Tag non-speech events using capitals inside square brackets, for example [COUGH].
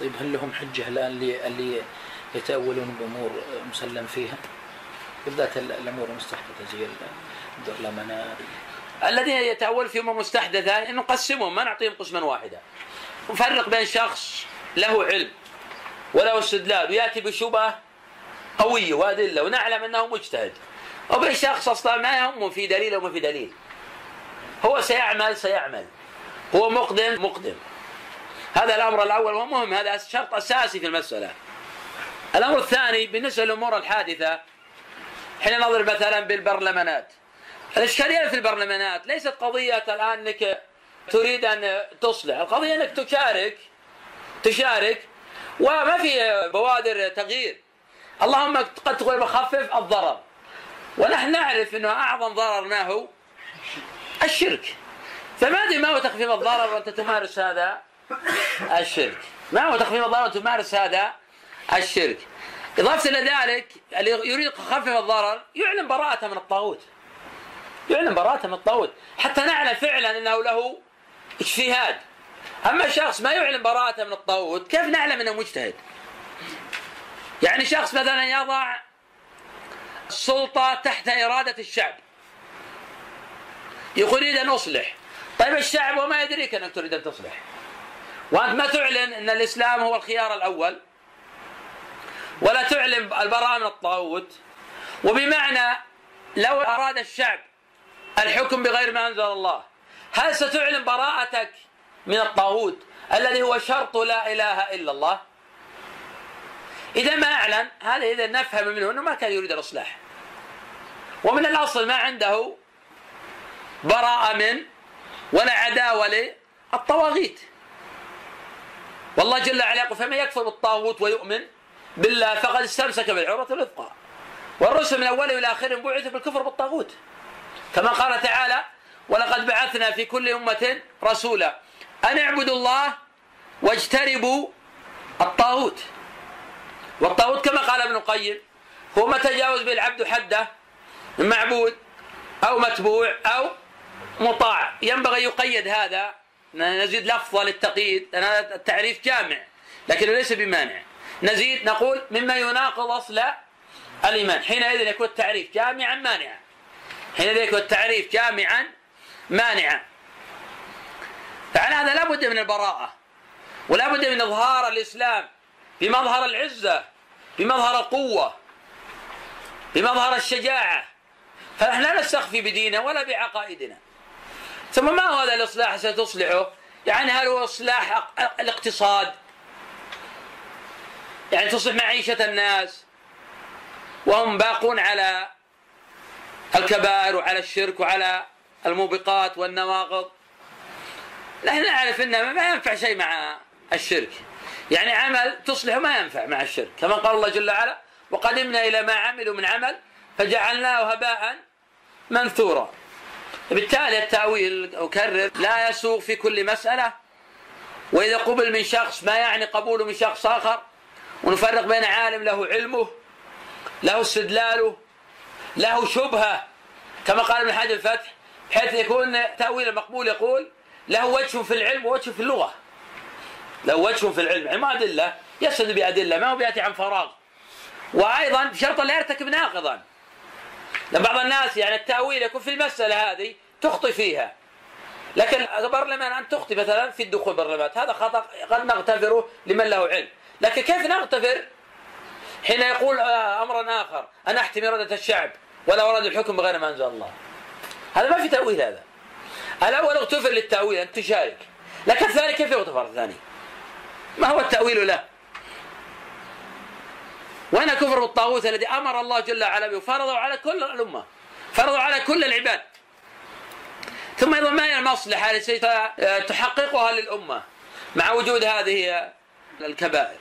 طيب هل لهم حجة الآن اللي, يتأولون بأمور مسلم فيها؟ بالذات الأمور المستحدثة زي البرلمانات الذين يتأول في أمور مستحدثة نقسمهم ما نعطيهم قسما واحدا. نفرق بين شخص له علم وله استدلال ويأتي بشبهة قوية وأدلة ونعلم أنه مجتهد. وبين شخص أصلا ما يهمه في دليل أو ما في دليل. هو سيعمل سيعمل. هو مقدم مقدم. هذا الأمر الأول ومهم هذا شرط أساسي في المسألة. الأمر الثاني بالنسبة للأمور الحادثة حين نضرب مثلا بالبرلمانات. الإشكالية في البرلمانات ليست قضية الآن أنك تريد أن تصلح القضية أنك تشارك تشارك وما في بوادر تغيير. اللهم قد تقول بخفف الضرر. ونحن نعرف أنه أعظم ضرر ما هو؟ الشرك. فما أدري ما هو تخفيف الضرر وأنت تمارس هذا. [LAUGHS] الشرك. ما هو تخفيف الضرر؟ تمارس هذا الشرك. إضافة إلى ذلك اللي يريد خفف الضرر يعلن براءته من الطاغوت. يعلن براءته من الطاغوت. حتى نعلم فعلا أنه له اجتهاد. أما شخص ما يعلن براءته من الطاغوت كيف نعلم أنه مجتهد؟ يعني شخص مثلا يضع السلطة تحت إرادة الشعب. يقول أريد أن أصلح طيب الشعب وما يدريك أنك تريد أن تصلح. وأنت ما تعلن أن الإسلام هو الخيار الأول ولا تعلن البراءة من الطاغوت وبمعنى لو أراد الشعب الحكم بغير ما أنزل الله هل ستعلن براءتك من الطاغوت الذي هو شرط لا إله إلا الله؟ إذا ما أعلن هذا إذا نفهم منه أنه ما كان يريد الإصلاح. ومن الأصل ما عنده براءة من ولا عداوة للطواغيت. والله جل وعلا يقول فمن يكفر بالطاغوت ويؤمن بالله فقد استمسك بالعروة الوثقى. والرسل من أولهم إلى آخرهم بعثوا بالكفر بالطاغوت. كما قال تعالى ولقد بعثنا في كل أمة رسولا أن اعبدوا الله واجتنبوا الطاغوت. والطاغوت كما قال ابن القيم هو ما تجاوز به العبد حده معبود أو متبوع أو مطاع. ينبغي يقيد هذا نزيد لفظة للتقييد. لأن هذا التعريف جامع لكنه ليس بمانع. نزيد نقول مما يناقض أصل الإيمان. حينئذ يكون التعريف جامعا مانعا. حينئذ يكون التعريف جامعا مانعا. فعلى هذا لابد من البراءة ولا بد من إظهار الإسلام بمظهر العزة بمظهر القوة بمظهر الشجاعة. فنحن لا نستخفي بديننا ولا بعقائدنا. ثم ما هو هذا الإصلاح ستصلحه؟ يعني هل هو إصلاح الاقتصاد؟ يعني تصلح معيشة الناس؟ وهم باقون على الكبائر وعلى الشرك وعلى الموبقات والنواقض نحن نعرف إنه ما ينفع شيء مع الشرك. يعني عمل تصلحه ما ينفع مع الشرك. كما قال الله جل وعلا وقدمنا إلى ما عملوا من عمل فجعلناه هباء منثورا. بالتالي التأويل أكرر لا يسوغ في كل مسألة. وإذا قبل من شخص ما يعني قبوله من شخص آخر ونفرق بين عالم له علمه له استدلاله له شبهة كما قال ابن حجر الفتح بحيث يكون تأويل المقبول يقول له وجه في العلم ووجه في اللغة. له وجه في العلم يعني ما أدلة يسد بأدلة ما هو بيأتي عن فراغ. وأيضا بشرط لا يرتكب ناقضا. لأن بعض الناس يعني التأويل يكون في المسألة هذه تخطي فيها. لكن البرلمان أن تخطي مثلا في الدخول برلمانات هذا خطأ قد نغتفره لمن له علم. لكن كيف نغتفر؟ حين يقول آه، أمرا آخر أنا أحتمي إرادة الشعب ولا أراد الحكم بغير ما أنزل الله. هذا ما في تأويل هذا. الأول اغتفر للتأويل أن تشارك. لكن الثاني كيف يغتفر الثاني؟ ما هو التأويل له؟ وين كفر بالطاغوت الذي أمر الله جل وعلا به وفرضه على كل الأمة. فرضه على كل العباد. ثم أيضا ما هي المصلحة التي تحققها للأمة مع وجود هذه الكبائر؟